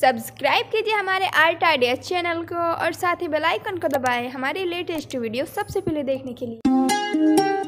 Subscribe कीजिए हमारे art idea channel को और साथ ही बेल आइकन को दबाएँ हमारी लेटेस्ट वीडियो सबसे पहले देखने के लिए।